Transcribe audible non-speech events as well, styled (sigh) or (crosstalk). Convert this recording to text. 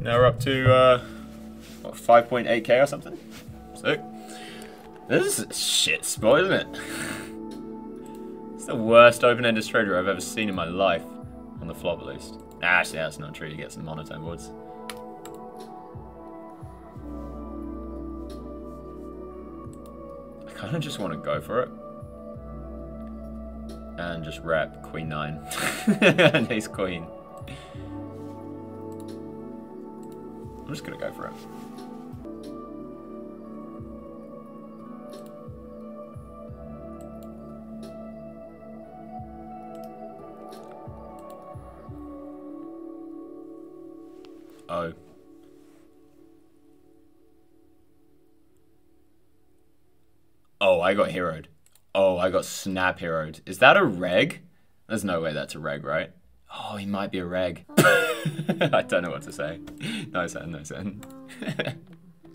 Now we're up to, uh, what, 5.8k or something? Sick. This is a shit spot, isn't it? it's the worst open-ended trader I've ever seen in my life. On the flop, at least. Actually, that's not true. You get some monotone woods. I kind of just want to go for it. And just wrap queen 9. (laughs) and ace queen. I'm just to go for it. Oh. Oh, I got heroed. Oh, I got snap heroed. Is that a reg? There's no way that's a reg, right? Oh, he might be a reg. (laughs) I don't know what to say. No sen, no sen.